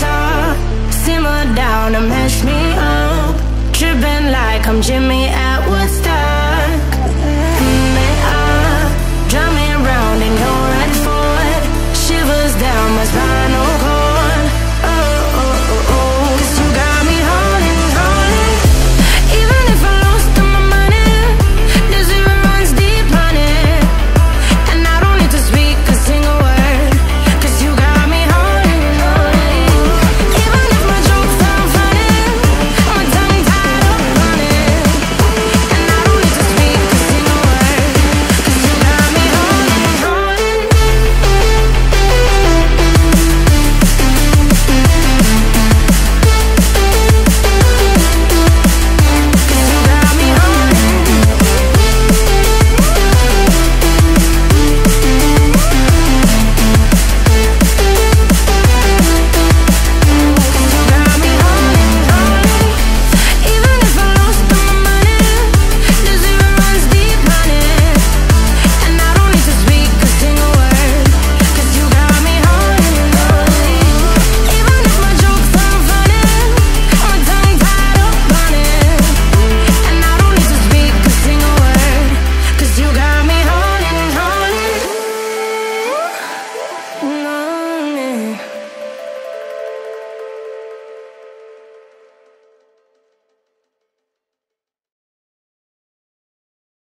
top Simmer down and mash me up. Tripping like I'm Jimi at Woodstock